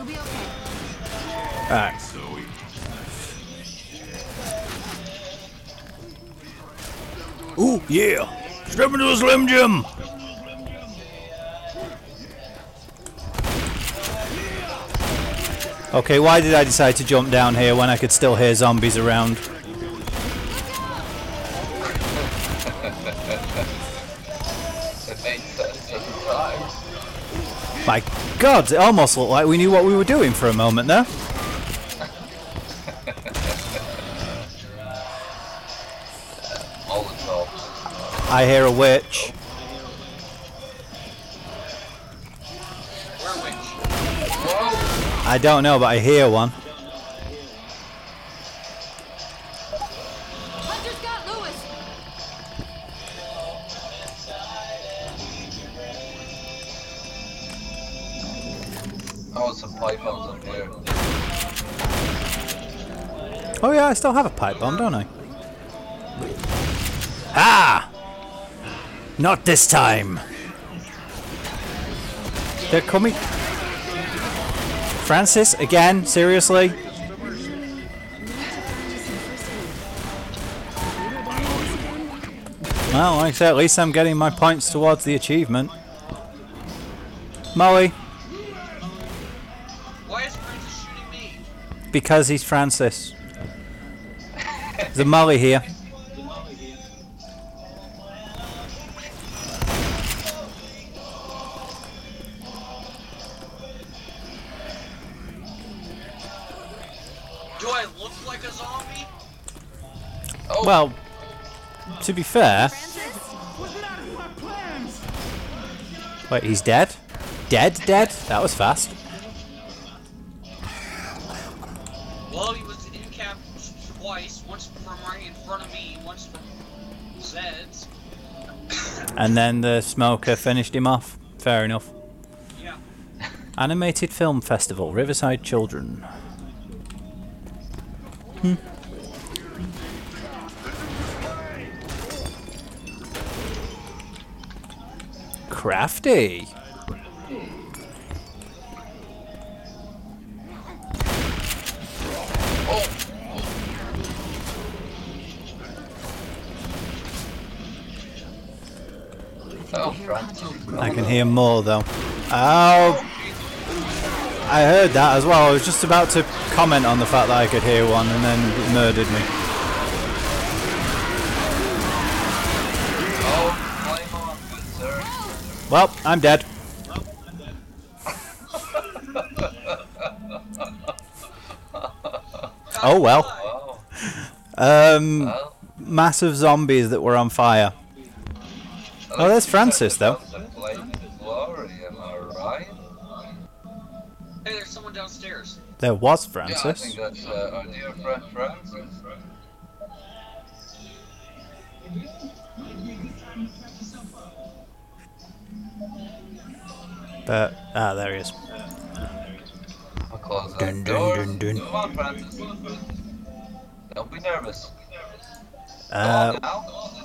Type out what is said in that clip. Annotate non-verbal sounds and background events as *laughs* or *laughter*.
You'll be okay. Alright. Ooh, yeah! Step into a Slim Jim! Okay, why did I decide to jump down here when I could still hear zombies around? *laughs* My god, it almost looked like we knew what we were doing for a moment there. All the tops. I hear a witch. Where witch? Whoa! I don't know, but I hear one. Oh, some pythons up here. Oh yeah, I still have a pipe bomb, don't I? Ah! Not this time. They're coming. Francis, again? Seriously? Well, like I say, at least I'm getting my points towards the achievement. Molly, because he's Francis. There's a Molly here. Do I look like a zombie? Oh, Well, to be fair, wait, he's dead? Dead? Dead? That was fast. Well, he was in cap twice. Once from right in front of me, once from Zed's. *coughs* And then the smoker finished him off. Fair enough. Yeah. Animated Film Festival, Riverside Children. Hmm. Crafty. Oh, I can hear more though. Oh, I heard that as well. I was just about to comment on the fact that I could hear one and then it murdered me. Climb on, good sir. Well, I'm dead. Oh well. *laughs* Um, Well, massive zombies that were on fire. Oh, there's Francis though. the flame of glory, am I right? Hey, there's someone downstairs. There was Yeah, I Francis. think that's uh, our dear friend Francis. But ah, there he is. I'll close that Dun, door. dun, dun. Come on, Francis. Don't be nervous. Uh, Come on now.